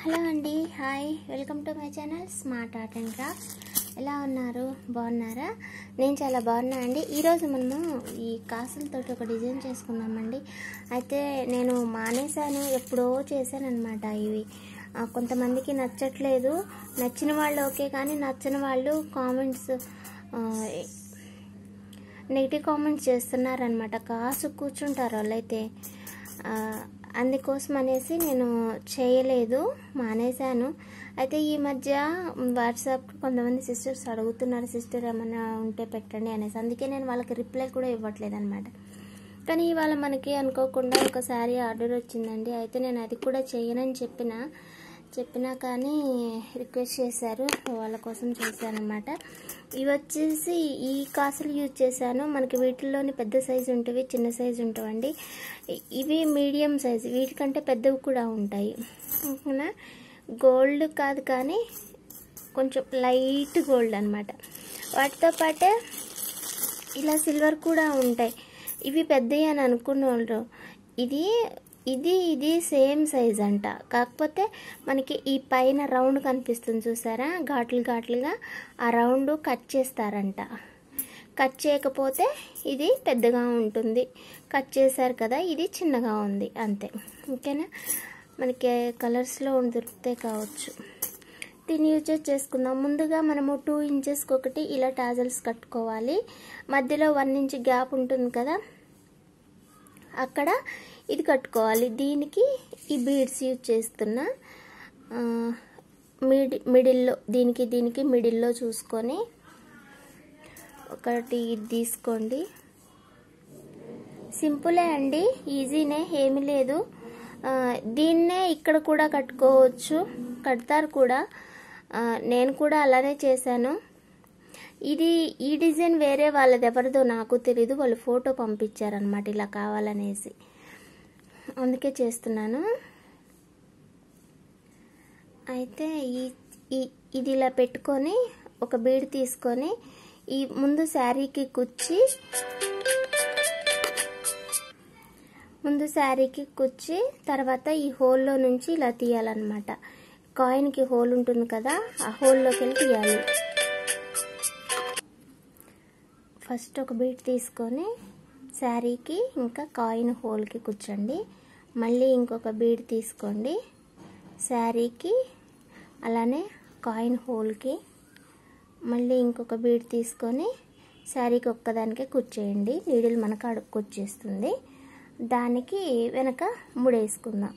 Hello అండి hi. Welcome to my channel smart art and crafts. ఎలా ఉన్నారు? బాగున్నారా? నేను చాలా బాగున్నా అండి. ఈరోజు మనము ఈ కాసులతో ఒక డిజైన్ చేసుకున్నామండి అయితే నేను మానేశాను ఎప్పుడో చేశాను అనమాట ఇవి కొంతమందికి నచ్చట్లేదు. నచ్చిన వాళ్ళు ఓకే కానీ నచ్చని వాళ్ళు కామెంట్స్ నెగిటివ్ కామెంట్స్ చేస్తున్నారనమాట కాసు కూర్చుంటారు వాళ్ళైతే. అందుకోసం అనేసి నేను చేయలేదు మానేశాను. అయితే ఈ మధ్య వాట్సాప్ కొంతమంది సిస్టర్స్ అడుగుతున్నారు సిస్టర్ ఏమైనా ఉంటే పెట్టండి అనేసి. అందుకే నేను వాళ్ళకి రిప్లై కూడా ఇవ్వట్లేదు అనమాట కానీ ఇవాళ మనకి అనుకోకుండా ఒక శారీ ఆర్డర్ వచ్చిందండి. అయితే నేను అది కూడా చేయనని చెప్పిన. చెప్పినా కానీ రిక్వెస్ట్ చేశారు. వాళ్ళ కోసం చేశానమాట ఇవి వచ్చేసి ఈ కాసులు యూజ్ చేశాను. మనకి వీటిల్లోని పెద్ద సైజు ఉంటవి చిన్న సైజు ఉంటవండి. ఇవి మీడియం సైజు వీటికంటే పెద్దవి కూడా ఉంటాయి. ఓకేనా? గోల్డ్ కాదు కానీ కొంచెం లైట్ గోల్డ్ అనమాట వాటితో పాటే ఇలా సిల్వర్ కూడా ఉంటాయి. ఇవి పెద్దవి అని అనుకున్న వాళ్ళు ఇది ఇది ఇది సేమ్ సైజ్ అంట. కాకపోతే మనకి ఈ పైన రౌండ్ కనిపిస్తుంది చూసారా? ఘాట్లు ఘాట్లుగా ఆ రౌండ్ కట్ చేస్తారంట. కట్ చేయకపోతే ఇది పెద్దగా ఉంటుంది. కట్ చేశారు కదా ఇది చిన్నగా ఉంది. అంతే. ఓకేనా? మనకి కలర్స్లో దొరికితే కావచ్చు. దీన్ని యూజ్ చేసుకుందాం. ముందుగా మనము టూ ఇంచెస్కి ఒకటి ఇలా టాజల్స్ కట్టుకోవాలి. మధ్యలో వన్ ఇంచ్ గ్యాప్ ఉంటుంది కదా? అక్కడ ఇది కట్టుకోవాలి. దీనికి ఈ బీడ్స్ యూజ్ చేస్తున్నా మిడి మిడిల్లో దీనికి దీనికి మిడిల్లో చూసుకొని ఒకటి ఇది తీసుకోండి. సింపులే అండి ఈజీనే ఏమీ లేదు. దీన్నే ఇక్కడ కూడా కట్టుకోవచ్చు. కడతారు కూడా. నేను కూడా అలానే చేశాను. ఇది ఈ డిజైన్ వేరే వాళ్ళది ఎవరిదో నాకు తెలీదు. వాళ్ళు ఫోటో పంపించారనమాట ఇలా కావాలనేసి. అందుకే చేస్తున్నాను. అయితే ఈ ఇది ఇలా పెట్టుకొని ఒక బీడ్ తీసుకొని ఈ ముందు శారీకి కుచ్చి ముందు శారీకి కుచ్చి తర్వాత ఈ హోల్లో నుంచి ఇలా తీయాలన్నమాట. కాయిన్కి హోల్ ఉంటుంది కదా ఆ హోల్లోకి వెళ్ళి తీయాలి. ఫస్ట్ ఒక బీట్ తీసుకొని శారీకి ఇంకా కాయిన్ హోల్కి కూర్చోండి. మళ్ళీ ఇంకొక బీడ్ తీసుకోండి. శారీకి అలానే కాయిన్ హోల్కి మళ్ళీ ఇంకొక బీడ్ తీసుకొని శారీకి ఒక్కదానికే కుర్చేయండి నీడిల్ మనకు అడుక్కొచ్చేస్తుంది దానికి వెనక ముడేసుకుందాం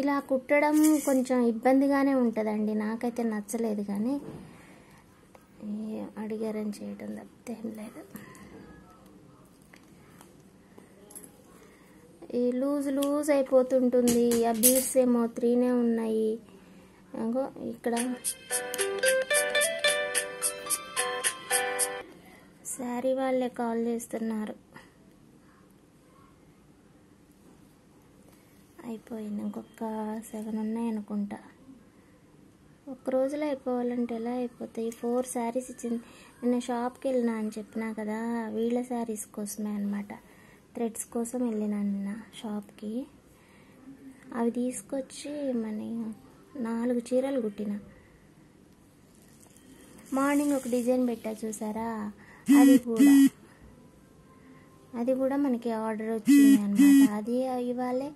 ఇలా కుట్టడం కొంచెం ఇబ్బందిగానే ఉంటుందండి. నాకైతే నచ్చలేదు కానీ అడిగారని చేయడం తప్పితే ఏం లేదు. ఈ లూజ్ లూజ్ అయిపోతుంటుంది. ఆ బీట్స్ ఏమో త్రీనే ఉన్నాయి. ఇంకో ఇక్కడ. శారీ వాళ్ళే కాల్ చేస్తున్నారు. అయిపోయింది. ఇంకొక సెవెన్ ఉన్నాయి అనుకుంటా. ఒక రోజులో అయిపోవాలంటే ఎలా అయిపోతాయి? ఫోర్ శారీస్ ఇచ్చింది. నిన్న షాప్కి వెళ్ళినా అని చెప్పినా కదా వీళ్ళ శారీస్ కోసమే అనమాట థ్రెడ్స్ కోసం వెళ్ళినా నిన్న షాప్కి. అవి తీసుకొచ్చి మన నాలుగు చీరలు కుట్టిన. మార్నింగ్ ఒక డిజైన్ పెట్టా చూసారా? అది కూడా. అది కూడా మనకి ఆర్డర్ వచ్చింది అనమాట అది ఇవ్వాలే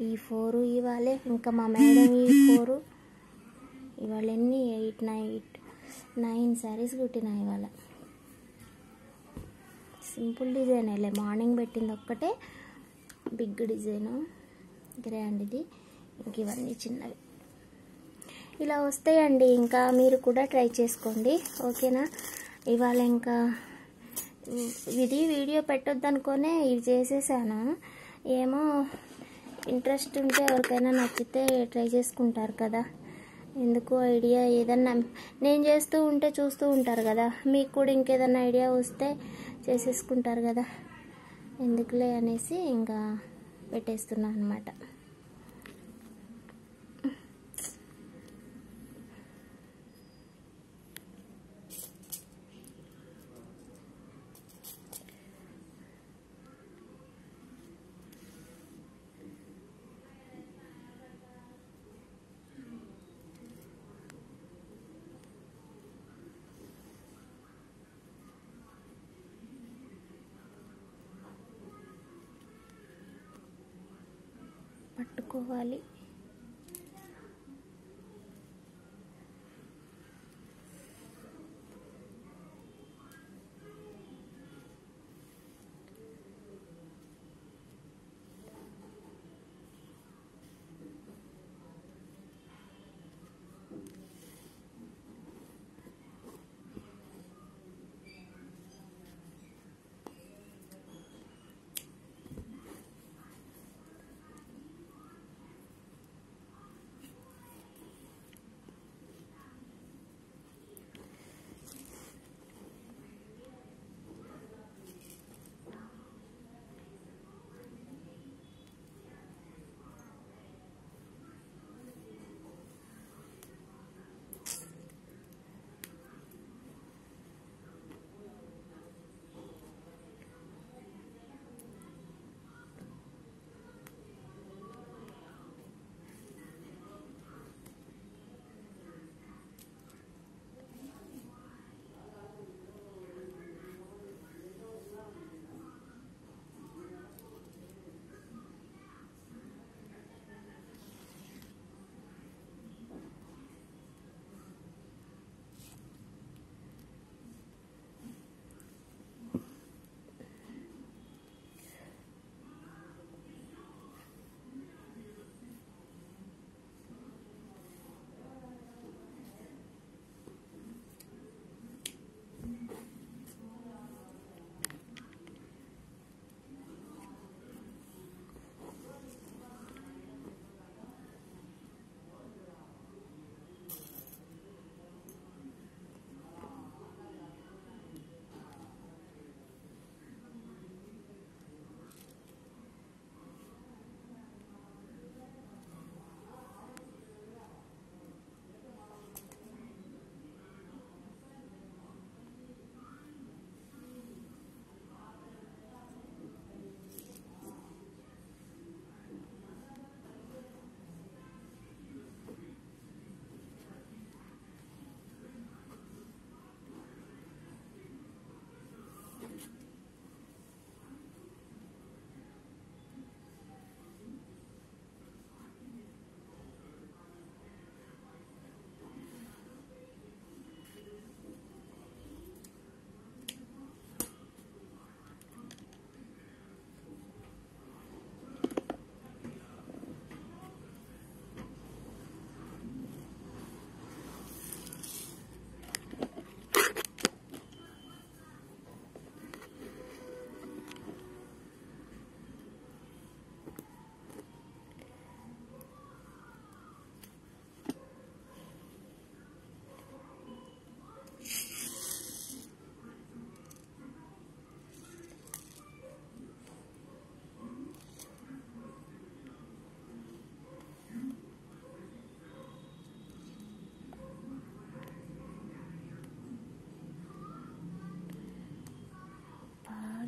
ఈ ఫోరు ఇవ్వాలి ఇంకా మా మేడం ఈ ఫోరు ఇవాళ ఎన్ని ఎయిట్ నైట్ నైన్ శారీస్ కుట్టినాయి ఇవాళ. సింపుల్ డిజైన్ వెళ్ళే మార్నింగ్ పెట్టింది ఒక్కటే బిగ్ డిజైను గ్రాండ్ ఇది ఇంక ఇవన్నీ చిన్నవి. ఇలా వస్తాయండి ఇంకా మీరు కూడా ట్రై చేసుకోండి ఓకేనా? ఇవాళ ఇంకా ఇది వీడియో పెట్టొద్దు ఇది చేసేసాను. ఏమో ఇంట్రెస్ట్ ఉంటే ఎవరికైనా నచ్చితే ట్రై చేసుకుంటారు కదా. ఎందుకు ఐడియా ఏదన్నా? నేను చేస్తూ ఉంటే చూస్తూ ఉంటారు కదా. మీకు కూడా ఇంకేదన్నా ఐడియా వస్తే చేసేసుకుంటారు కదా. ఎందుకులే అనేసి ఇంకా పెట్టేస్తున్నాను అనమాట పట్టుకోవాలి.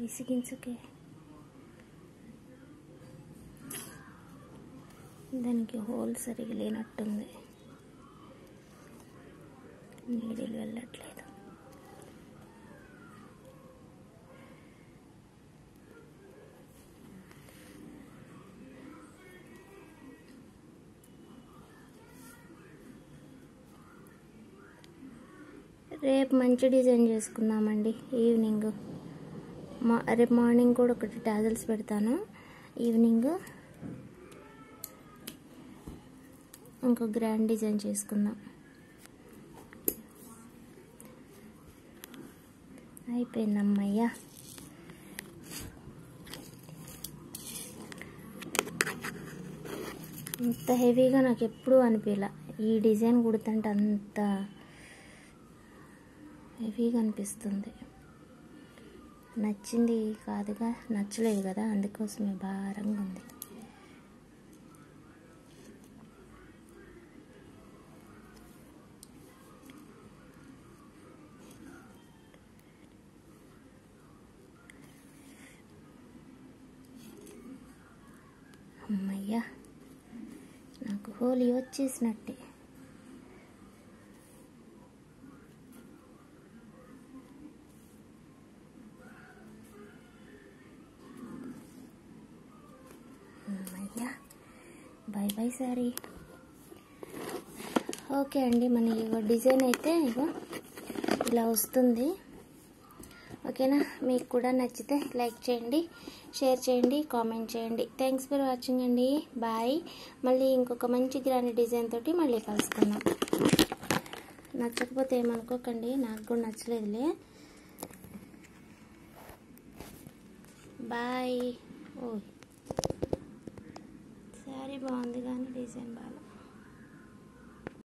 విసిగించకే దానికి హోల్ సరిగా లేనట్టుంది. నీడీలు వెళ్ళట్లేదు. రేపు మంచి డిజైన్ చేసుకుందామండి ఈవినింగ్. మా రేపు మార్నింగ్ కూడా ఒకటి టాజల్స్ పెడతాను. ఈవినింగ్ ఇంకో గ్రాండ్ డిజైన్ చేసుకుందాం. అయిపోయిందమ్మయ్యా. ఇంత హెవీగా నాకు ఎప్పుడూ అనిపించలే ఈ డిజైన్ కుడుతుంటే అంత హెవీగా అనిపిస్తుంది. నచ్చింది కాదుగా నచ్చలేదు కదా అందుకోసమే భారంగా ఉంది. అమ్మయ్యా నాకు Holi వచ్చేసినట్టే. Yeah. Bye bye sorry. Okay అండి మన ఇగో డిజైన్ అయితే ఇగో ఇలా వస్తుంది. ఓకేనా? మీకు కూడా నచ్చితే లైక్ చేయండి షేర్ చేయండి కామెంట్ చేయండి. థ్యాంక్స్ ఫర్ వాచింగ్ అండి. బాయ్ మళ్ళీ ఇంకొక మంచి గ్రాండ్ డిజైన్ తోటి మళ్ళీ కలుసుకుందాం. నచ్చకపోతే ఏమనుకోకండి నాకు కూడా నచ్చలేదులే. బాయ్ ఓ. శారీ బాగుంది కానీ డిజైన్ బాగా